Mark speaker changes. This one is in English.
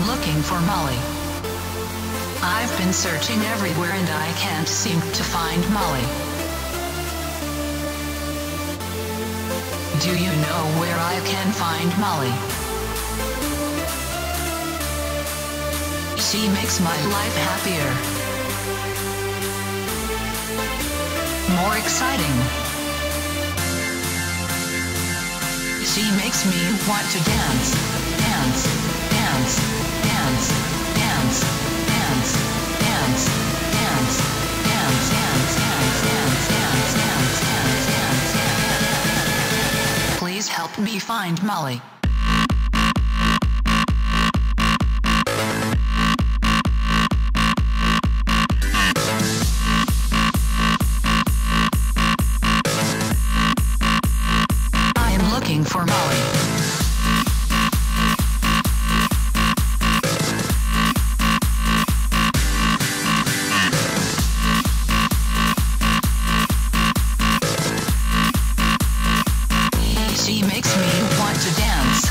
Speaker 1: I'm looking for Molly. I've been searching everywhere and I can't seem to find Molly. Do you know where I can find Molly? She makes my life happier. More exciting. She makes me want to dance, dance, dance, dance, dance, dance, dance, dance, dance, dance, dance, dance, dance, dance, dance, dance, dance. Please help me find Molly. remix me want to dance.